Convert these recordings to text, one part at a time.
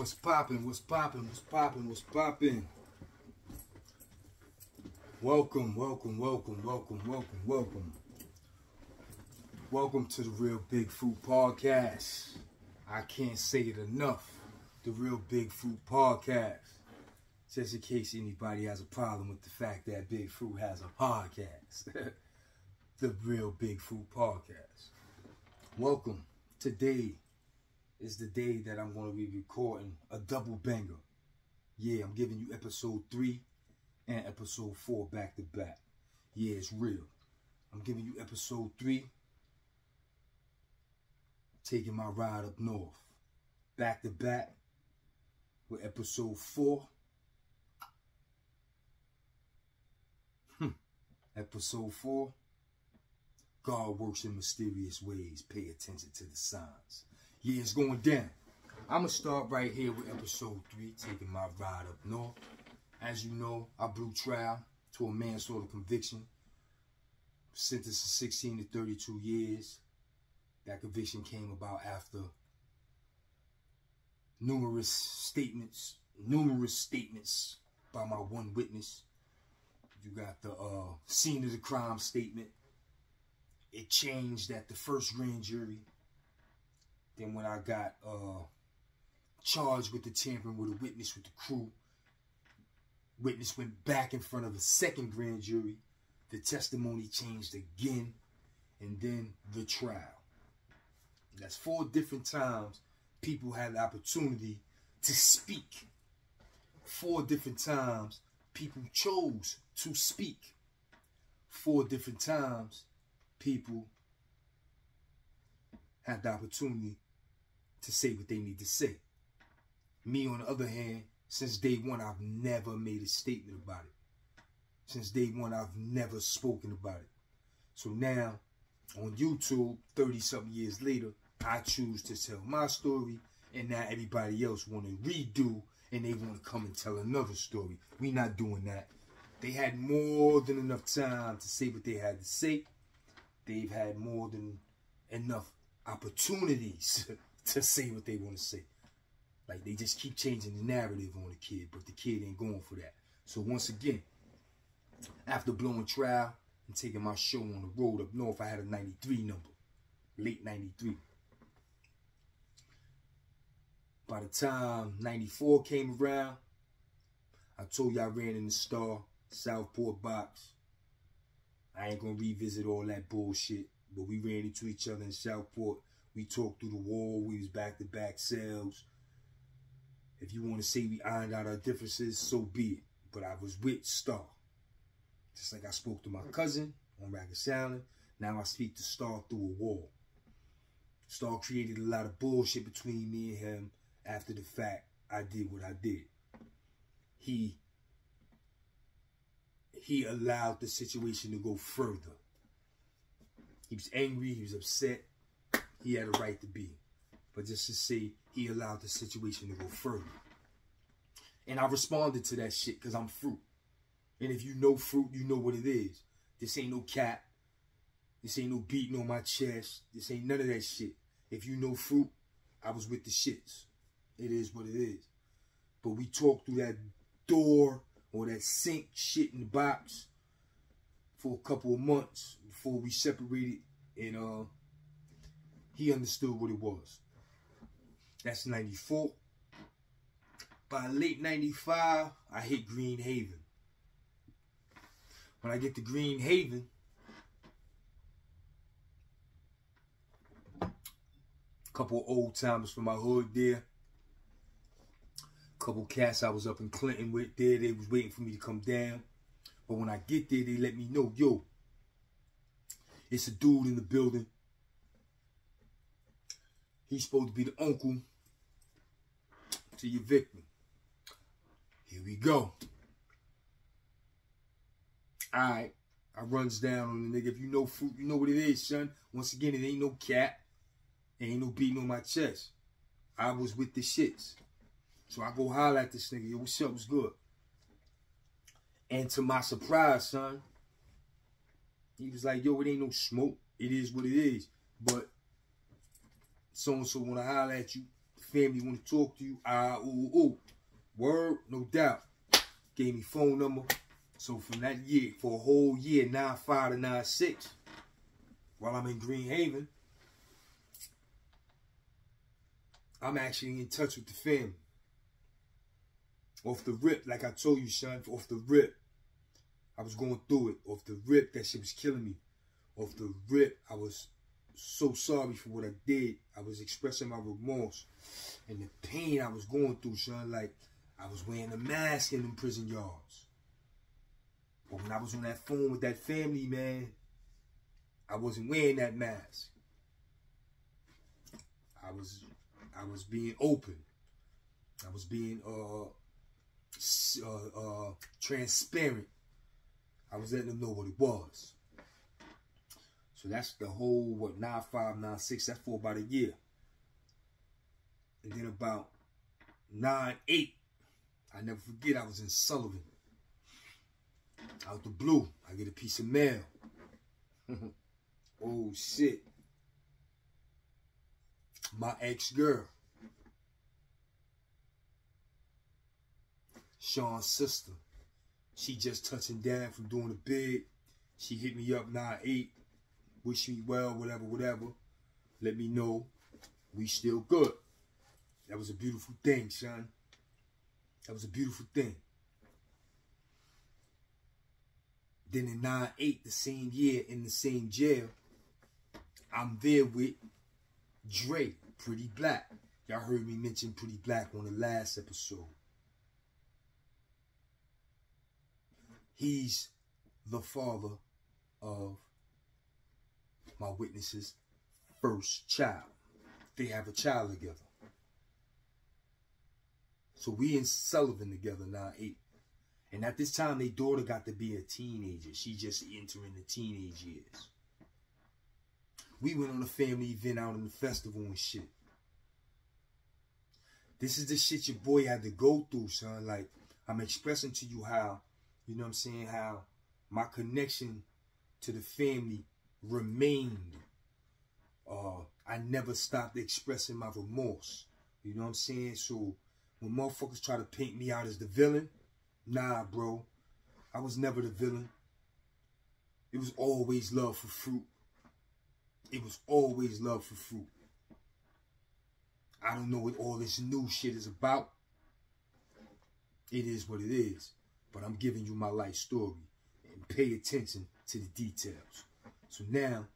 What's popping? What's popping? What's popping? What's popping? Welcome, welcome, welcome, welcome, welcome, welcome. Welcome to the Real Big Fruit Podcast. I can't say it enough. The Real Big Fruit Podcast. Just in case anybody has a problem with the fact that Big Fruit has a podcast. the Real Big Fruit Podcast. Welcome. Today is the day that I'm going to be recording a double banger. Yeah, I'm giving you episode three and episode four back to back. Yeah, it's real. I'm giving you episode three, taking my ride up north. Back to back with episode four. Hmm. Episode four. God works in mysterious ways. Pay attention to the signs. Yeah, it's going down. I'm going to start right here with episode 3, taking my ride up north. As you know, I blew trial to a manslaughter conviction. Sentenced to 16 to 32 years. That conviction came about after numerous statements, numerous statements by my one witness. You got the uh, scene of the crime statement. It changed at the first grand jury then when I got uh, charged with the tampering with a witness with the crew, witness went back in front of a second grand jury. The testimony changed again, and then the trial. That's four different times people had the opportunity to speak. Four different times people chose to speak. Four different times people had the opportunity to say what they need to say. Me, on the other hand, since day one, I've never made a statement about it. Since day one, I've never spoken about it. So now, on YouTube, 30-something years later, I choose to tell my story, and now everybody else want to redo, and they want to come and tell another story. We not doing that. They had more than enough time to say what they had to say. They've had more than enough opportunities to say what they want to say. Like they just keep changing the narrative on the kid, but the kid ain't going for that. So once again, after blowing trial and taking my show on the road up north, I had a 93 number, late 93. By the time 94 came around, I told you I ran in the star, Southport box. I ain't gonna revisit all that bullshit, but we ran into each other in Southport we talked through the wall. We was back to back cells. If you want to say we ironed out our differences, so be it. But I was with Star. Just like I spoke to my cousin on Rikers Island. Now I speak to Star through a wall. Star created a lot of bullshit between me and him after the fact I did what I did. He he allowed the situation to go further. He was angry, he was upset, he had a right to be. But just to say he allowed the situation to go further. And I responded to that shit because I'm fruit. And if you know fruit, you know what it is. This ain't no cat. This ain't no beating on my chest. This ain't none of that shit. If you know fruit, I was with the shits. It is what it is. But we talked through that door or that sink shit in the box for a couple of months before we separated. And uh, he understood what it was. That's 94. By late 95, I hit Green Haven. When I get to Green Haven, a couple old timers from my hood there. Couple cats I was up in Clinton with there. They was waiting for me to come down. But when I get there, they let me know, yo, it's a dude in the building He's supposed to be the uncle to your victim. Here we go. Alright. I runs down on the nigga. If you know fruit, you know what it is, son. Once again, it ain't no cat. It ain't no beating on my chest. I was with the shits. So I go holler at this nigga. Yo, what's up? What's good? And to my surprise, son, he was like, yo, it ain't no smoke. It is what it is. But so and so want to holler at you, family want to talk to you, ah, ooh, ooh. Word, no doubt. Gave me phone number. So from that year, for a whole year, 9-5 to 9-6, while I'm in Green Haven, I'm actually in touch with the family. Off the rip, like I told you, son, off the rip. I was going through it. Off the rip, that shit was killing me. Off the rip, I was so sorry for what I did. I was expressing my remorse and the pain I was going through, son. Like, I was wearing a mask in them prison yards. But when I was on that phone with that family, man, I wasn't wearing that mask. I was I was being open. I was being uh uh, uh transparent. I was letting them know what it was. So that's the whole what nine five nine six. That's for about a year, and then about nine eight. I never forget. I was in Sullivan. Out the blue, I get a piece of mail. oh shit. My ex girl. Sean's sister. She just touching down from doing the bid. She hit me up 9-8 wish me well, whatever, whatever. Let me know we still good. That was a beautiful thing, son. That was a beautiful thing. Then in 9-8, the same year, in the same jail, I'm there with Dre, Pretty Black. Y'all heard me mention Pretty Black on the last episode. He's the father of my witness's first child. They have a child together. So we in Sullivan together now, eight. And at this time, their daughter got to be a teenager. She just entering the teenage years. We went on a family event out in the festival and shit. This is the shit your boy had to go through, son. Like, I'm expressing to you how, you know what I'm saying, how my connection to the family remained. Uh, I never stopped expressing my remorse. You know what I'm saying? So when motherfuckers try to paint me out as the villain, nah, bro. I was never the villain. It was always love for fruit. It was always love for fruit. I don't know what all this new shit is about. It is what it is. But I'm giving you my life story. And pay attention to the details. So now,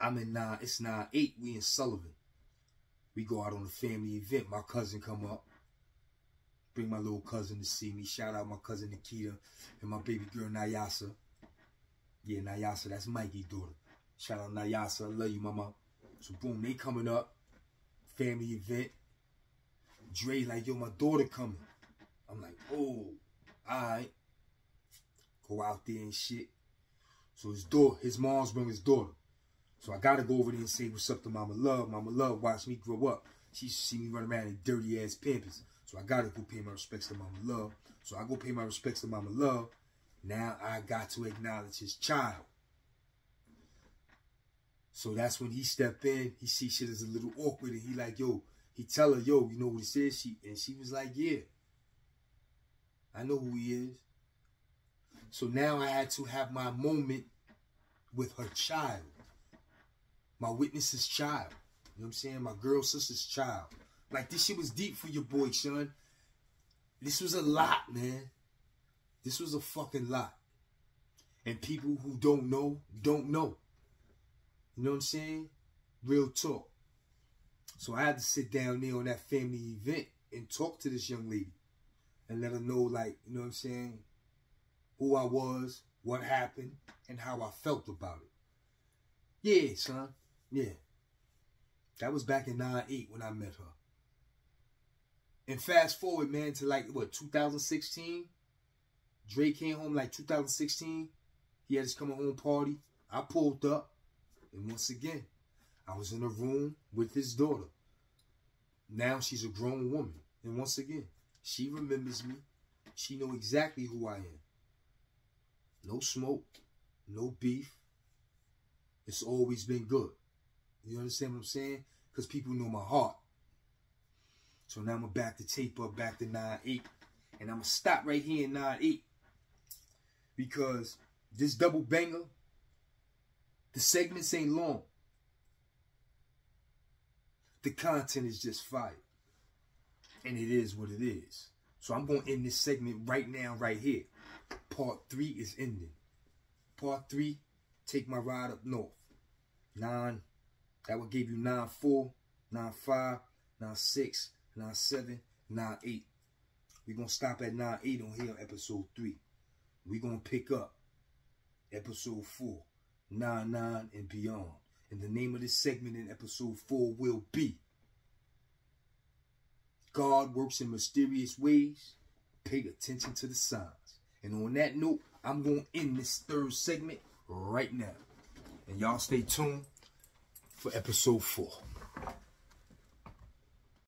I'm in nine, it's nine eight, we in Sullivan. We go out on a family event. My cousin come up. Bring my little cousin to see me. Shout out my cousin Nikita and my baby girl Nayasa. Yeah, Nayasa, that's Mikey's daughter. Shout out Nayasa, I love you, mama. So boom, they coming up. Family event. Dre like, yo, my daughter coming. I'm like, oh, alright. Go out there and shit. So his daughter, his mom's bring his daughter. So I gotta go over there and say what's up to Mama Love. Mama Love watched me grow up. She see me run around in dirty ass pampers. So I gotta go pay my respects to Mama Love. So I go pay my respects to Mama Love. Now I got to acknowledge his child. So that's when he stepped in. He see shit as a little awkward, and he like, yo, he tell her, yo, you know what he says? She and she was like, yeah, I know who he is. So now I had to have my moment with her child. My witness's child. You know what I'm saying? My girl sister's child. Like this shit was deep for your boy, son. This was a lot, man. This was a fucking lot. And people who don't know, don't know. You know what I'm saying? Real talk. So I had to sit down there on that family event and talk to this young lady and let her know, like, you know what I'm saying, who I was, what happened, and how I felt about it. Yeah, son. Yeah. That was back in 9-8 when I met her. And fast forward, man, to like, what, 2016? Drake came home like 2016. He had his coming home party. I pulled up. And once again, I was in a room with his daughter. Now she's a grown woman. And once again, she remembers me. She know exactly who I am. No smoke, no beef. It's always been good. You understand what I'm saying? because people know my heart. So now I'm to back the tape up back to 9-8. And I'm going to stop right here in 9-8. Because this double banger, the segments ain't long. The content is just fire. And it is what it is. So I'm going to end this segment right now, right here. Part 3 is ending. Part 3, take my ride up north. 9, that would give you 9 4, 9 5, 9 6, 9 7, 9 8. We're going to stop at 9 8 on here episode 3. We're going to pick up episode 4, 9 9 and beyond. And the name of this segment in episode 4 will be God works in mysterious ways. Pay attention to the signs. And on that note, I'm going to end this third segment right now. And y'all stay tuned for episode 4.